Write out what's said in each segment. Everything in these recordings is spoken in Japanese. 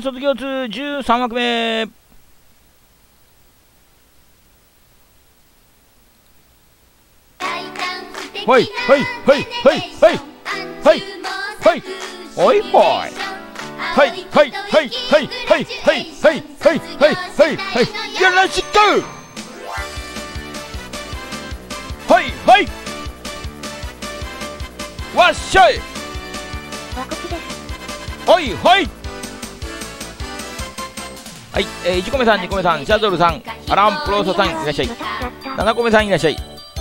卒業通13枠目。はいはいはいはいはいはいはいおいほい。はいはいはいはいはいはいはいはいはいはいはい。よろしく。はいはい。わっしゃい。わこちです。はいはいはい、えー、1個目さん、2個目さん、シャドルさん、アランプローソさんいらっしゃい。また来ちゃった7個目さんいらっしゃい。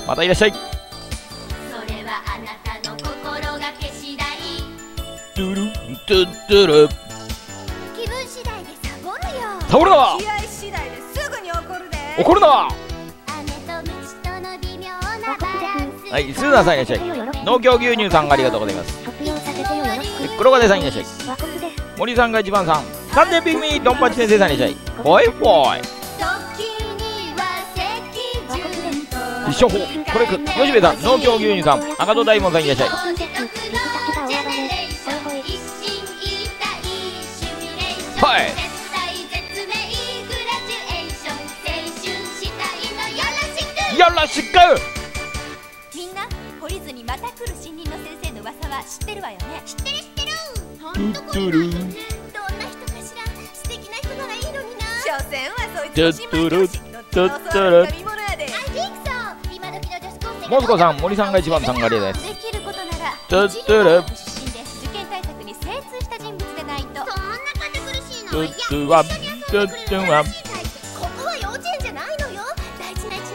またいらっしゃい。それはあなたの心がけ次第トゥルントゥットゥル。気分次第でサボるよ。倒れだ気合次第ですぐに怒るで。怒るな雨と虫との微妙なバランス。はい、スーザーさんいらっしゃい。農協牛乳さんありがとうございます。黒金さんいらっしゃい。森さんが一番さん3年 B 組ドンパチ先生さんにしたいぽいぽい。一生法これく吉部さん農協牛乳さん赤戸大門さんいらっしゃい。はい。よろしく。みんな懲りずにまた来る新任の先生の噂は知ってるわよね。知ってる知ってる。ほんとこれトゥトゥルトゥトゥルもずこさん森さんが一番参加りですとトゥトゥル受験対策に精通した人物でないとそんなんしいここは幼稚園じゃないのよ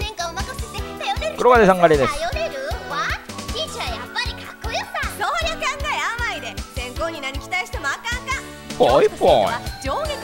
年間を任せて頼れるさんがです。頼れるティーャやっぱりかっこよ甘いでに期待してもぽいぽい上下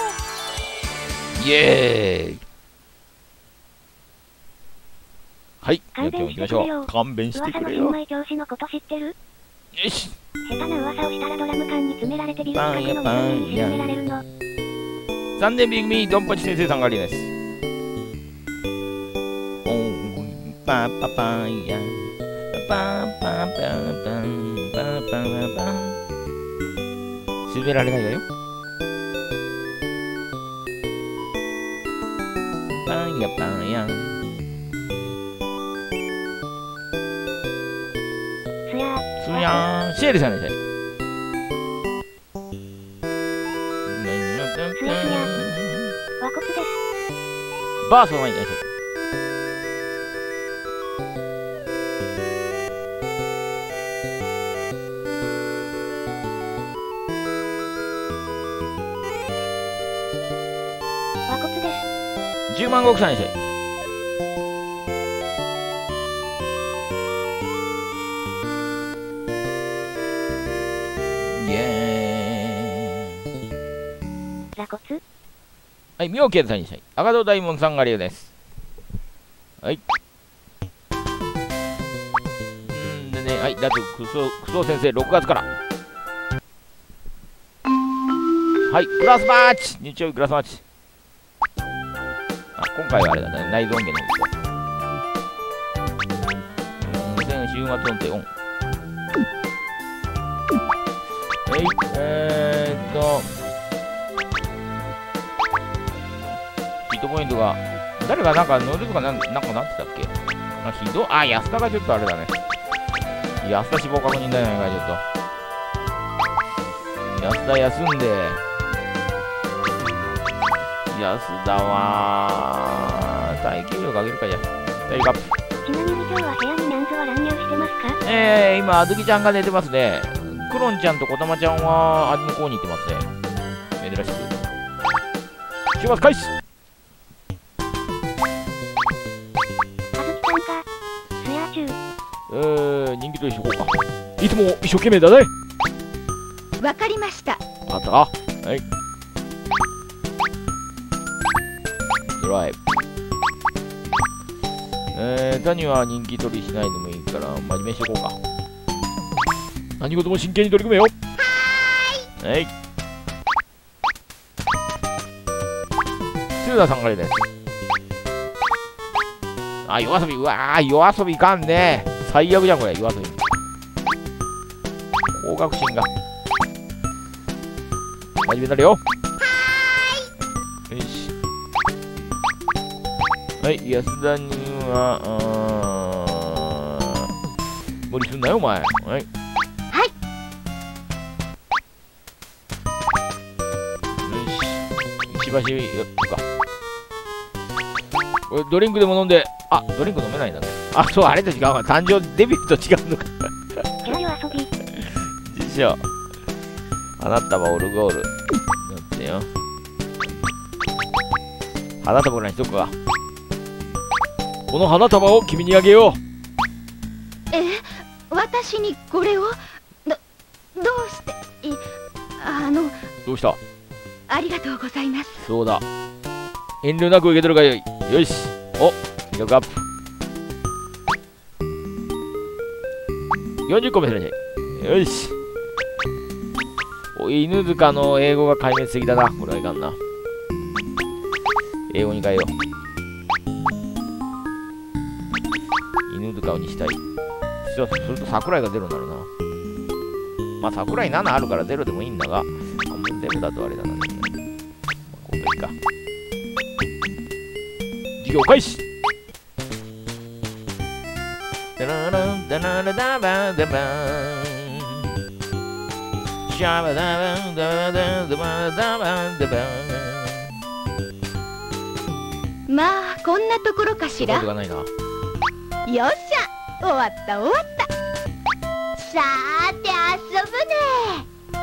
イエーイはい、じゃあ勘弁今日も行きましょう。勘弁してくれよ。新米教師のこと知ってる？よし。下手な噂をしたらドラム缶に詰められてビルパンや近くの湖に沈められるの残念ビグミドンパチ先生さんがありです。おーパパパンや。パンパンパンパンパンパンパン。滑られないわよ。パンやパンや。すやーすや。シエルさんでしょ。和骨ですバースの前にいらっし。10万石さんでしょい。イエーイ。座骨？はい、妙見さんにしたい。赤戸大門さんがありがとうございます。はい。うんでね、はい、だと、クソ、クソ先生、6月から。はい、クラスマッチ日曜日クラスマッチ。今回はあれだね、内臓音源の方ですよ。うん、全週末音程オン。はい、えーっと、ヒットポイントが、誰がなんか乗るとかなん、なんかなってたっけ？あ、ひどあ、安田がちょっとあれだね。安田死亡確認だよね、ちょっと。安田休んで、安田は耐久力上げるかじゃ。大カップちなみに今日は部屋に何ぞは乱入してますか？えー、今あずきちゃんが寝てますね。クロンちゃんとこたまちゃんはあ向こうに行ってますね。珍しく。週末開始。あずきさんか。スヤ中。えー、人気と一緒こうか。いつも一生懸命だねわかりました。あったか。はいライブえー、谷は人気取りしないでもいいから真面目にしていこうか。何事も真剣に取り組めよ。はーいはい鶴田さんからです。あ夜遊び。うわー夜遊びいかんね。最悪じゃんこれ。夜遊び。高学心が。真面目になるよ。はい、安田には、あー無理すんなよ、お前。はい。はい。よし。しばし、よっとか。これドリンクでも飲んで、あ、ドリンク飲めないんだね。あ、そう、あれと違うわ。誕生デビューと違うのか。キャラよ遊び。実証。花束オルゴール。だってよ。花束ぐらいにしとくか。この花束を君にあげよえ私にこれを？どどうして？いあのう。どうした？ありがとうございますそうだ。遠慮なく受け取るがよい。よし。お、魅力アップ。40個目でね。よし。おい、犬塚の英語が壊滅的だな。これはいかんな。英語に変えよう。犬塚にしたい。そうすると桜井がゼロになるな。まあ桜井7あるからゼロでもいいんだが、あもうゼロだとあれだな。ねまあ、今度いいか。授業開始ダラランダララダバダバンシャバダバダバダバダバダバまあこんなところかしらよし終わった終わった。さーて遊ぶね。じ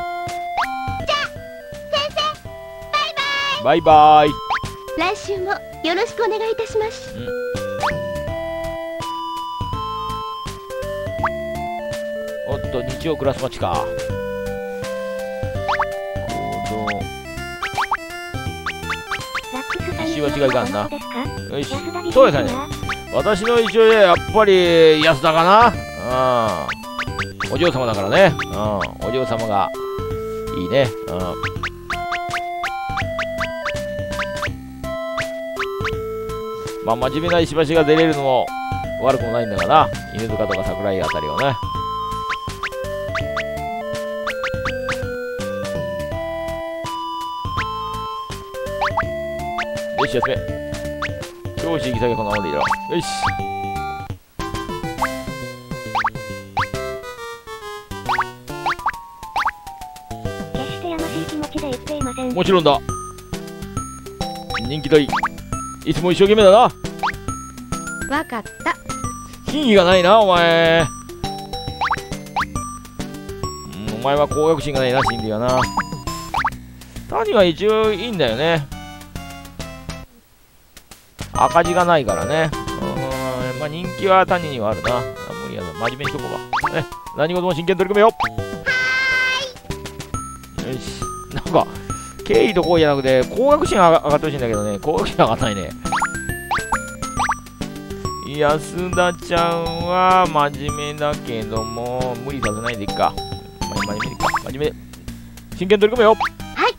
ゃあ先生バイバイ。バイバイ。来週もよろしくお願いいたします。おっと日曜クラス待ちか。行動ザックスさん石は違いかんな。よしそうですね私の一応やっぱり安田かな。うん。お嬢様だからね。うん。お嬢様がいいね。うん。まあ真面目な石橋が出れるのも悪くもないんだがな。犬塚とか桜井あたりをね。よし休め教師行き先はこのままでいいだろうよし。決してやましい気持ちで言っていません。もちろんだ。人気といいいつも一生懸命だな。わかった。品位がないなお前。うんお前は高学心がないな心理がな。谷は一応いいんだよね赤字がないからね。うん。まあ人気は谷にはあるな。あ無理やな真面目にしとこうか。ね。何事も真剣に取り組めよ。よし。なんか経緯とこうじゃなくて高学心が上がってほしいんだけどね。高学心上がらないね。安田ちゃんは真面目だけども無理させないでいいか。ま真面目でいいか。真面目で。真剣に取り組めよ。はい。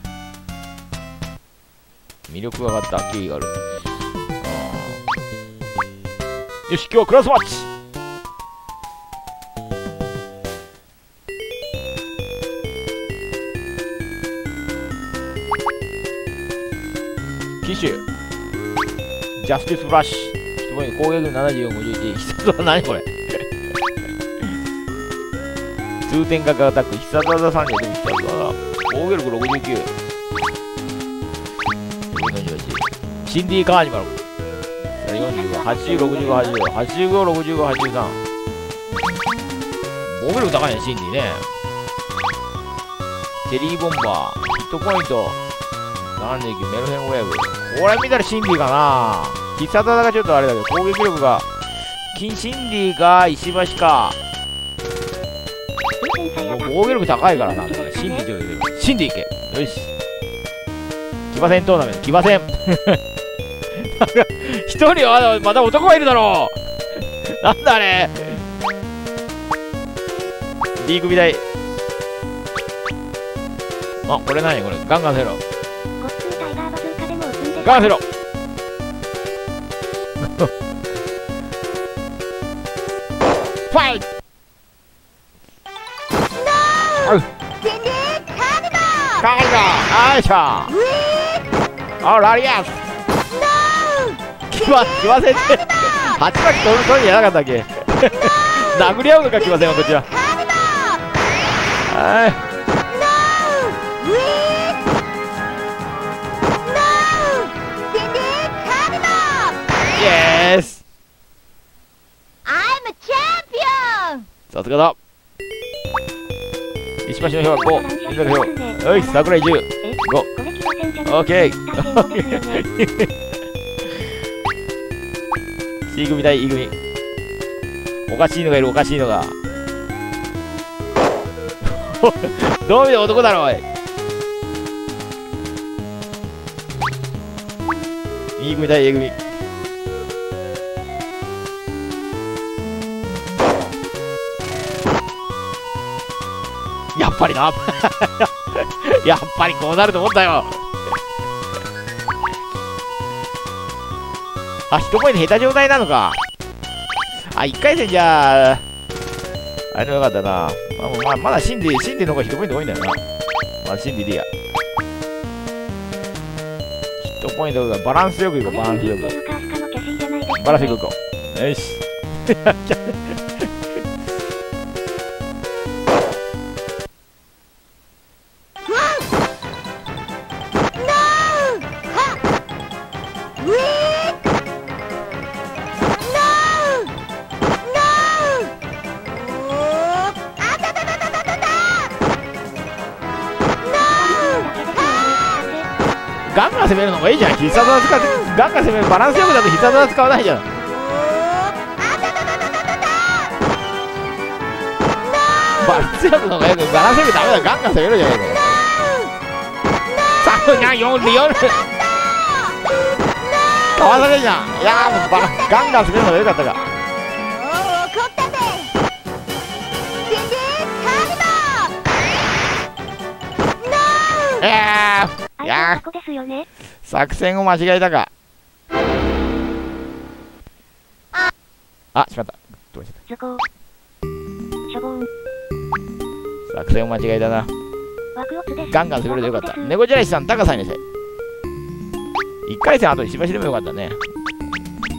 魅力が上がった経緯があるよし今日はクラスマッチ機種。ジャスティスフラッシュ。一文字攻撃74、51 必殺技何これ。通天閣アタック。必殺技30でも必殺技防御力69 48シンディ・カーニバル45、80、65、80、85、65、83防御力高いね、シンディねチェリーボンバーヒットポイント79メルヘンウェーブこれ見たらシンディかな必殺技がちょっとあれだけど攻撃力が金シンディか石橋かもう防御力高いからなシンディって言うけシンディいけよし騎馬戦トーナメント騎馬戦一人はまだ男がいるだろう。なんだあれ。D 組台あこれ何？これ。ガンガンせろごっついタイガンせろファイト。カーニバカーガーよいしょ。あラリアス騎馬騎馬戦って鉢巻き取る取るんじゃなかったっけ。殴り合うのか騎馬戦はこっちははい。イエース!さすがだ。石橋の票は5水の票よい桜井10え？5これ騎馬戦じゃないオッケー C 組対 E 組。おかしいのがいるおかしいのが。どう見ても男だろおい。E 組対 A 組。やっぱりな。やっぱりこうなると思ったよ。あ、一声で下手状態なのか。あ、一回戦じゃあ、あれのよかったな。まあ、まあ、まだシンディ、シンディの方がヒットポイント多いんだよな。まあ、シンディでいいや。ヒットポイントがバランスよくいこう、バランスよく。バランスよくいこう。よし。ガンガン攻めるのがいいじゃん。必殺技使って、ガンガン攻める。バランスよくだって必殺技使わないじゃん。バランスよくの方がいいバランスよくダメだ。ガンガン攻めるじゃないかよ。3分4、4、4。かわされるじゃん。いやーもうバランガンガン攻めるのがよかったか。えー、いやー相手はここですよね作戦を間違えたか。あ、しまった。どうし図工しょぼんた。作戦を間違えたな。ガンガン攻めるでよかった。ネゴジャラシさん、高さになさい。1回戦後にしばしでもよかったね。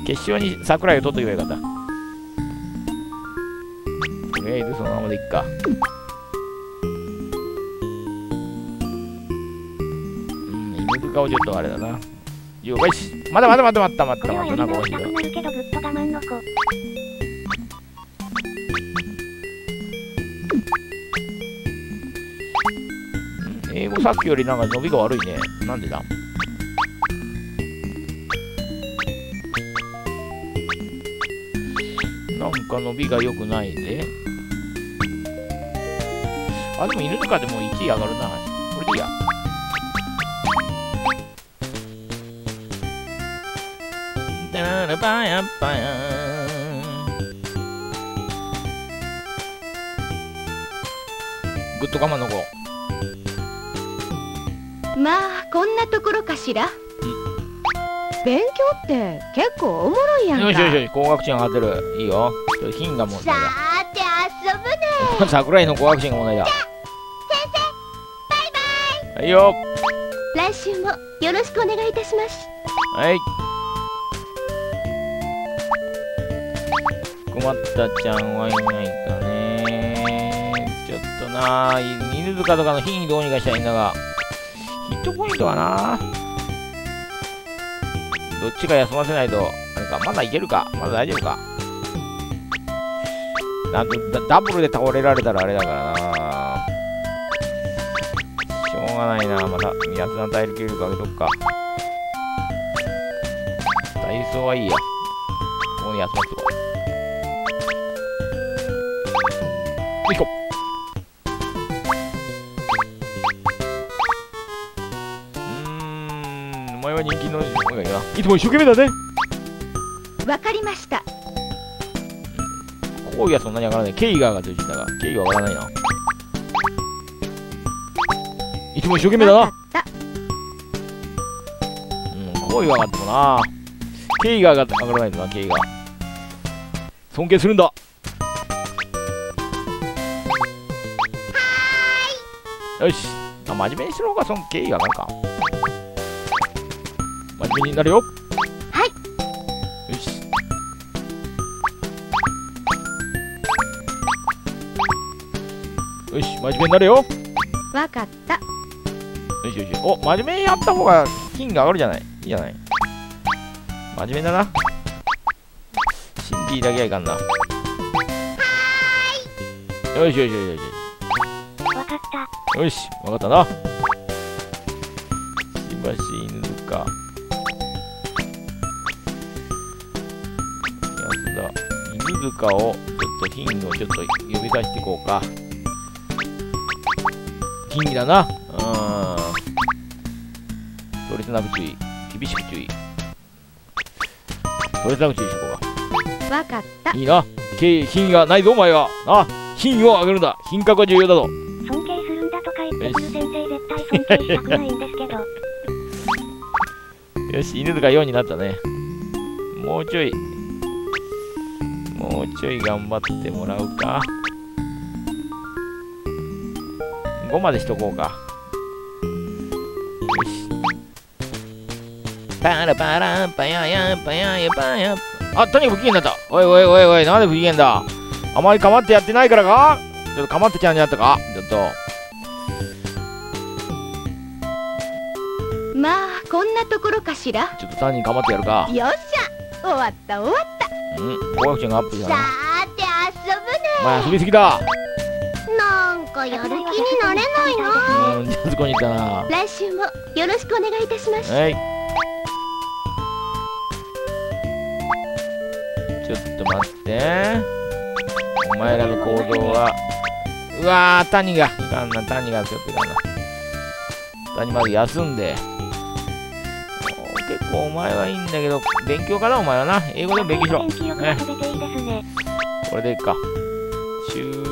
決勝に桜井を取っとけばよかった。とりあえずそのままでいっか。うん、犬塚をちょっとあれだな。よし。まだまだまだ待った待っこれはた待ったな、この人。英語さっきよりなんか伸びが悪いね。なんでだ？なんか伸びが良くないで。あ、でも犬塚でも1位上がるな。だららばやっぱやグッド我慢の子。まあこんなところかしら？勉強って結構おもろいやんかよしよしよし、高学値上がってる。いいよ。ちょっと品が問題さだ。ーて遊ぶね桜井の高学値が問題だ。先生バイバイはいよ。来週もよろしくお願いいたしますはい。困ったちゃんはいないかね。ちょっとなぁ犬塚とかの品位どうにかしたいんだが、ヒットポイントはな。どっちか休ませないと、あれか、まだいけるか？まだ大丈夫か？なんとダブルで倒れられたらあれだからな。しょうがないな。また、やつの耐える気力上げとくか。体操はいいや。ここに休ませとこう。前は人気の、お前がいいな。いつも一生懸命だね。わかりましたこういうやつそんなに上がらない。ケイガーが中心だが、ケイガー上がらないな。いつも一生懸命だな。うん、こういう上がってもな。ケイガーが上がらないとな、ケイガー。尊敬するんだ。よし。あ、真面目にしろが、そのケイガーなんか。真面目になるよ。はい。よし。よし、真面目になるよ。わかったよしよし。お、真面目にやった方が金が上がるじゃない？いいじゃない？真面目だな。シンディだけはいかんな。よしよしよしよし。わかった。よし、わかったな。しばし犬か。犬塚を、ちょっと金をちょっと呼び出していこうか。金だな。うーん。それとなく注意。厳しく注意。それとなく注意しとこうか。わかったいいな。金品がないぞ、お前は。あ、品をあげるんだ。品格は重要だぞ。尊敬するんだとか言ってくる先生絶対尊敬したくないんですけど。よし、犬塚4になったね。もうちょい、ちょい頑張ってもらうか。5までしとこうか。よし。パラパラパヤヤパヤヤパヤ。あ、とにかく不機嫌だった。おいおいおいおい、なんで不機嫌だあまり構ってやってないからか？ちょっと構ってちゃうんじゃなかったか？ちょっと。まあこんなところかしらちょっと単に構ってやるか。よっしゃ終わった終わったうん、高学値がアップしたさな。ーて遊ぶね。お前遊びすぎだ。なんかやる気になれないな。うん、じゃあそこに行ったな。来週もよろしくお願いいたしますはい。ちょっと待って。お前らの行動は。うわー、谷が。いかんな、谷がちょっといかんな。谷まで休んで。お前はいいんだけど、勉強かな、お前はな。英語でも勉強しろ。天気よく遊べていいですね。これでいいか。週末、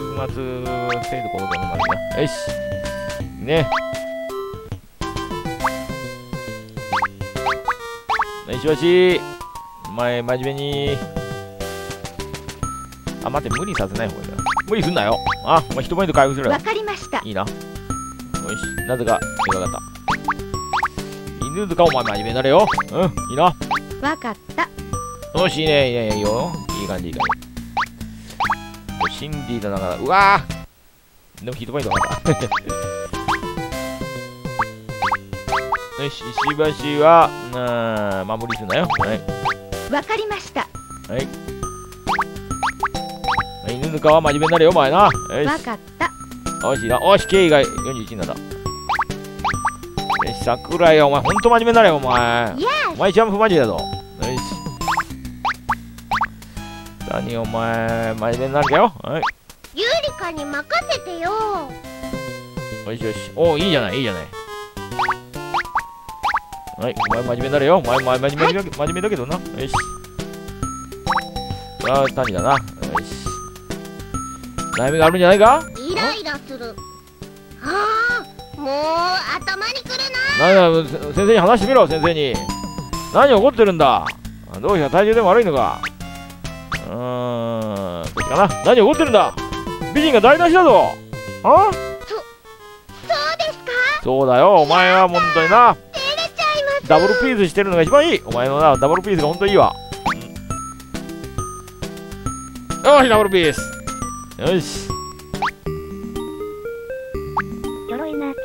生徒行動のまでな。よし。ね。よしよし。お前、真面目に。あ、待って、無理させない方がいいな。無理すんなよ。あ、お前、一ポイント回復するわかりましたいいな。よし、なぜか、手が上がった。犬塚お前真面目になれよ。うん、いいな。わかったよし、いいね、いいね、いいよ。いい感じ、いい感じ。シンディだながら、うわーでもヒットポイントがあった。よし、石橋は、なー守りすんなよ。はい。わかりましたはい。犬塚は真面目になれよ、お前な。よし。わかったよし、な。よし、経緯が41になった。桜井はお前、ほんと真面目になれよ、お前。お前一番不真面目だぞ。よし。何お前、真面目になるかよ。はい。ゆりかに任せてよ。よしよし。おお、いいじゃない、いいじゃない。はい、お前真面目になれよ。お前、前真面目だけ、真面目だけどな。よし。ああ、谷だな。よし。悩みがあるんじゃないか？イライラする。はあ、もう頭にくるな。んだ、せ先生に話してみろ、先生に。何怒ってるんだ？あどうした体重でも悪いのか？うーん、こっちかな？何怒ってるんだ？美人が台無しだぞ。あ？な。そうですか？そうだよ、お前は本当にな。ダブルピースしてるのが一番いい。お前のな、ダブルピースが本当にいいわ。うん。よし、ダブルピース。よし、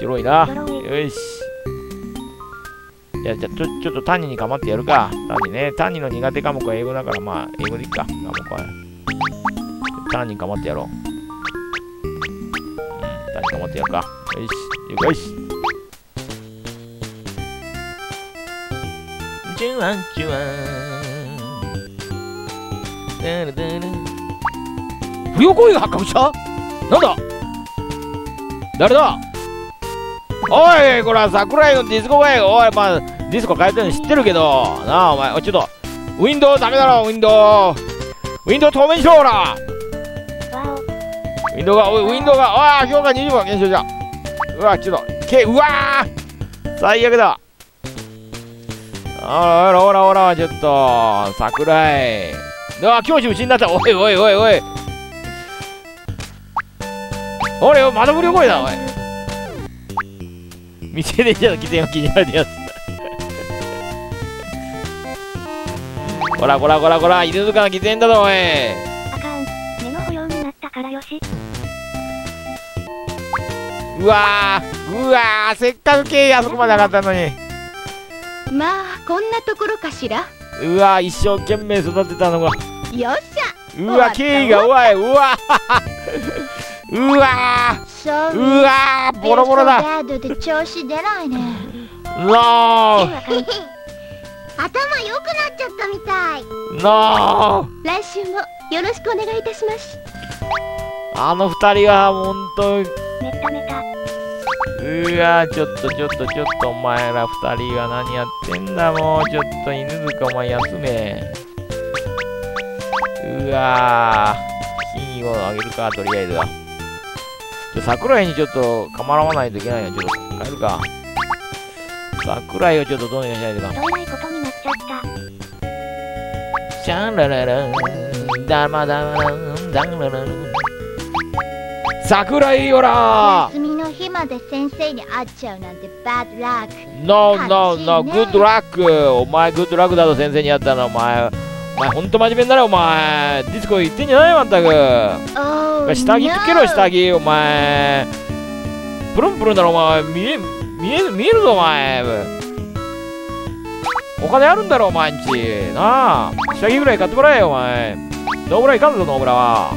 ちょろいな。よし。じゃあ、じゃあちょちょっと単に構ってやるか。単にね。単にの苦手科目は英語だから、まあ、英語でいいか。科目は。単に構ってやろう。うん、単に構ってやるか。よし、よし。じゅわんじゅわん。だらだら。不良行為が発覚したなんだ誰だおいこれは桜井のディスコバイおいまあディスコ変えてるの知ってるけど。なあお前おいちょっと。ウィンドウダメだろウィンドウ。ウィンドウ透明にしろほらわウィンドウがおいウィンドウがああ評価20番減少じゃうわちょっとけうわー。最悪だ。あらほらほらほらちょっと。桜井。うわ教師無心になった。おいおいおいおい。おいおいまた不良行為だおい店でじゃあ喫煙を気になるやつ。こらこらこらこら犬塚の喫煙だぞおい。あかん。目の保養になったからよし。うわーうわーせっかく経緯あそこまで上がったのに。まあこんなところかしら。うわー一生懸命育てたのが。よっしゃ。うわ経緯がうわいうわーうわそうわーボロボロだ。ベストベッドで調子出ないね。ノー頭良くなっちゃったみたい。ノー来週もよろしくお願いいたします。あの二人はほんとめっためた。うわちょっとちょっとちょっとお前ら二人は何やってんだもうちょっと犬塚お前休め。うわ品位をあげるかとりあえずは桜井にちょっと構わないといけないよちょっと変えるか桜井をちょっとどうにかしないといかんどえらいことになっちゃった。シャンララランダマダマランダンラララン桜井よら休みの日まで先生に会っちゃうなんてバッドラック No, no, 悲しい no, ね good luck! お前、good luck だと先生にやったの、お前。お前、ほんと真面目になれ、お前。ディスコ行ってんじゃないよ、まったく。Oh 下着つけろ、下着、お前。プルンプルンだろ、お前。見え、見え、見えるぞ、お前。お金あるんだろ、お前んち。なあ。下着ぐらい買ってもらえよ、お前。野村いかんぞ、野村は。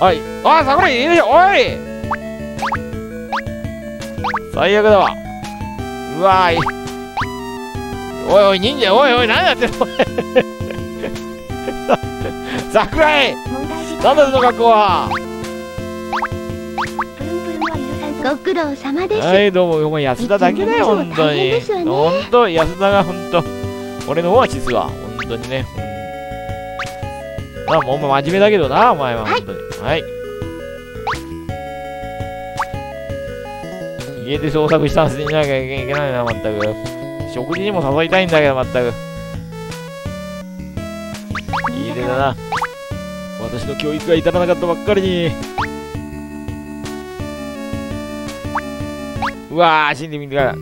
はい。あ、桜井、いいでしょ、おい最悪だわ。うわーい。おいおい、忍者、おいおい、何やってんの？お い桜井問題児なんだその格好は？ご苦労様です、はい、どうも、お前安田だけだよ、本当に。ね本当、安田が本当、俺のオアシスは、本当にね。まあ、もう真面目だけどな、お前は、本当に。はい。家で捜索したんすになきゃいけないな、まったく。食事にも誘いたいんだけど、まったく。いい手だな。私の教育が至らなかったばっかりに。うわー、死んでみるから。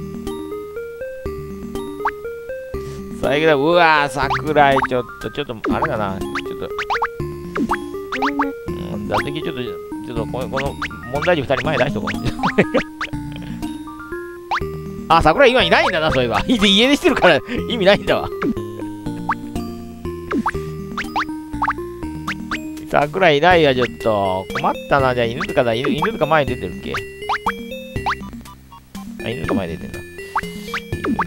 最悪だ。うわー、桜井、ちょっと、ちょっと、あれだな。ちょっと、うん、打席ちょっと、ちょっとこの、この、問題児二人前出しとこう。あ、桜井今いないんだな、そういえば。家出してるから意味ないんだわ。桜井いないや、ちょっと。困ったな。じゃあ、犬塚だ。犬犬塚前に出てるっけ？あ、犬塚前に出てんな。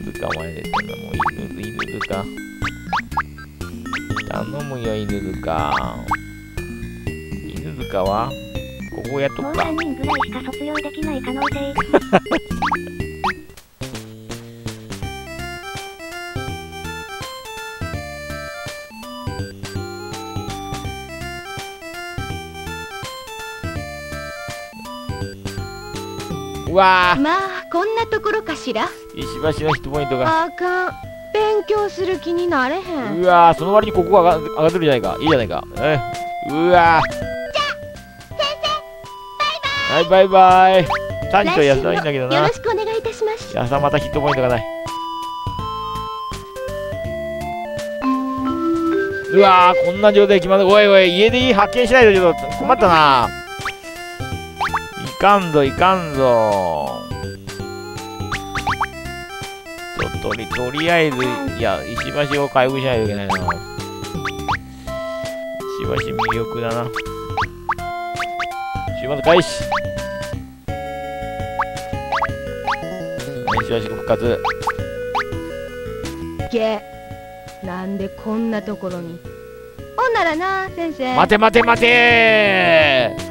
犬塚前に出てんな。もう犬、犬塚。頼むよ、犬塚。犬塚はここやっともうくか。3人ぐらいしか卒業できない可能性。わまあこんなところかしら？ー石橋のヒットポイントが。あかん勉強する気になれへんうわーその割にここが上がってるじゃないか。いいじゃないか。えうわーはい、バイバイ。タニと安田はいいんだけどなよろ。しくお願いいたします安田またヒットポイントがない。うわーこんな状態決まる。おいおい、家で発見しないとちょっと困ったな。いかんぞ、いかんぞ。ちょとり、とりあえず、いや、石橋を回復しないといけないな。石橋魅力だな。週末開始石橋復活。けなんでこんなところにほんならな先生待て待て待て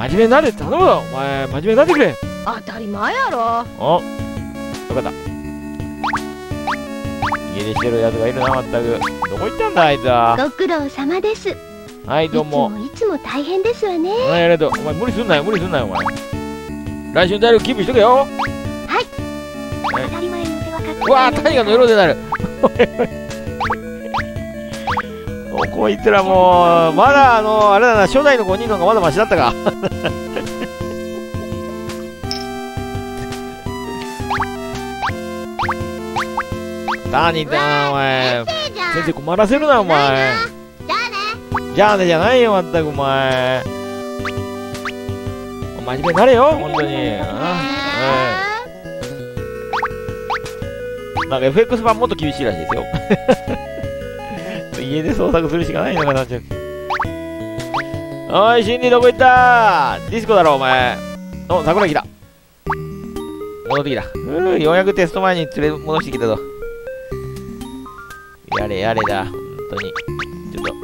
真面目になれ頼むよ。お前真面目になってくれ。当たり前やろ。およかった。家出してるやつがいるなまったく。どこ行ったんだあいつは？ご苦労様です。いはいどうも。つもいつも大変ですわね。はいありがと。うお前無理すんなよ無理すんなよお前。来週の体力キープしとけよ。当たり前の世話かっうわー谷がの色でなる。お こいつらもうまだあのあれだな初代の5人の方がまだマシだったか。谷だお前先生困らせるなお前。じゃあねじゃあね。じゃないよまったくお前。お真面目に。なれよ本当に。うん。なんか FX 版もっと厳しいらしいですよ家で捜索するしかないのかなちょおいシンディどこ行った？ディスコだろお前。お桜木だ。戻ってきた。うーようやくテスト前に連れ戻してきたぞ。やれやれだ本当に。ちょっと。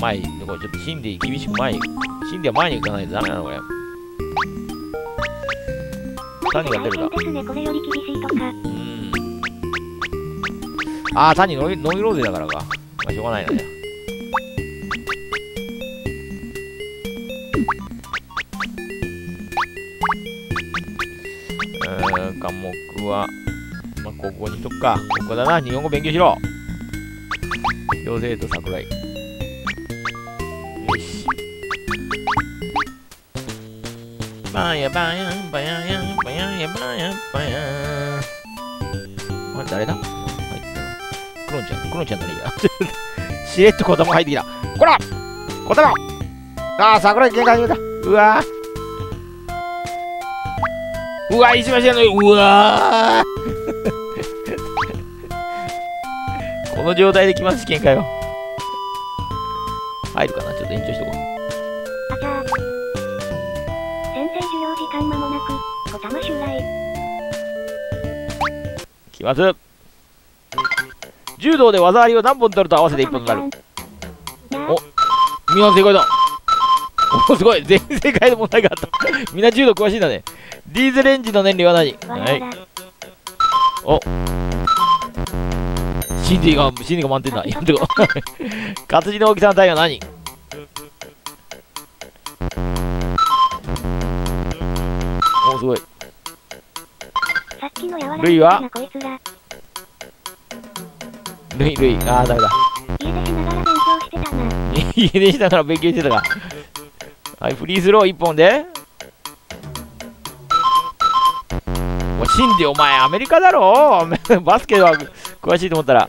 前にこれちょっとシンディ厳しく前に。シンディは前に行かないとダメなのこれ。何が出るかああ単にノイノイローゼだからか。まあしょうがないなじゃあうん科目はまあここにしとくか。ここだな。日本語勉強しろ。妖精と桜井。よし。バヤバヤンバヤヤンバヤヤバヤバヤンあれ誰だ？入ったクロンちゃんクロンちゃんならいいやしれっと子供入ってきた。こら子供ああ桜井喧嘩始めた。うわー。うわ石橋やのうわー。この状態で来ます試験かよ入るかな？ちょっと延長しとこう。先生授業時間まもなくご様襲来きます。柔道で技ありを何本取ると合わせて1本になる。おみんな正解だ。おすごい。全員正解で問題があった。みんな柔道詳しいんだね。ディーゼルエンジンの年齢は何？はい。お。シンディがシンディが満点だ。やめてこ活字 の大きさの単位は何？おすごい。さっきの柔らかルイは？なこいつらルイルイ。ああダメだ。家出しながら勉強してたな家出しながら勉強してたか。はいフリースロー1本で。おシンディお前アメリカだろ。バスケは詳しいと思ったら。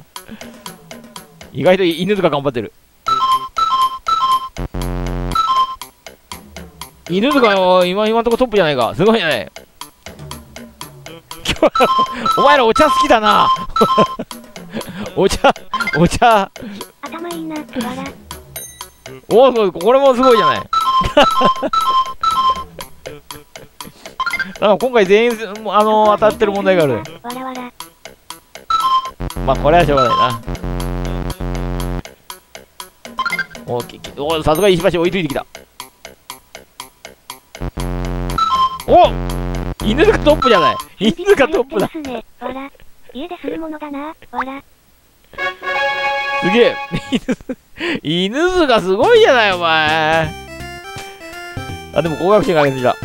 意外と犬塚頑張ってる。犬塚よ今今のとこトップじゃないか。すごいね。今 日お前らお茶好きだなお茶お茶。頭いいなわらおおすごいこれもすごいじゃない。なんか今回全員あの当たってる問題がある。わらわらまあこれはしょうがないな。おおさすが石橋追いついてきた。お犬がトップじゃない。犬がトップだ家でするものだな。わらすげえ。犬犬塚すごいじゃないお前。あでも高学生が上げてきた。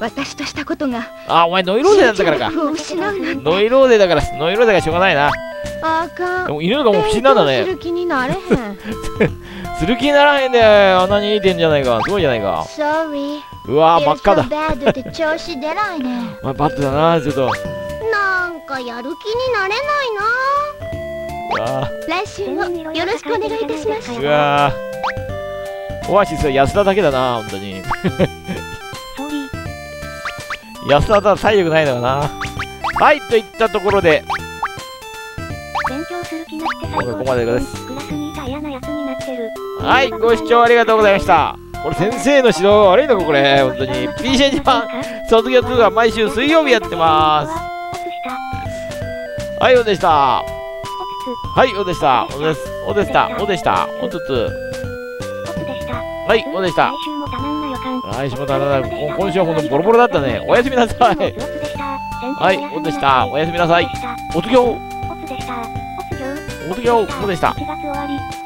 私としたことがあお前ノイローゼだったからか。ノイローゼだからノイローゼがしょうがないな。あかんでも犬がもう不思議なんだね する気にならへんであん。なにいい点じゃないか。すごいじゃないか。Sorry うわー真っ赤だ。調子出ないね。お前バットだなちょっと。なんかやる気になれないな。来週もよろしくお願いいたします。ーうわ。ーオアシスは安田だけだな本当に。安田とは体力ないのかな。はいといったところで。勉強する気なくてここまでですはいご視聴ありがとうございました。これ先生の指導が悪いのかこれ。本当に。ジャパン卒業通は毎週水曜日やってます。はいおでした。はいおでした。おです。おでした。おでした。おつつ。はいおでした。来週も多難な予感。来週もだな今今週はほんとボロボロだったね。おやすみなさい。オツでした。ははいおでした。おやすみなさい。卒業。オツでした。オツ業。卒業。おでした。1月終わり。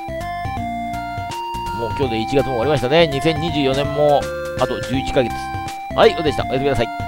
もう今日で1月も終わりましたね。2024年もあと11ヶ月はいおでした。おやすみなさい。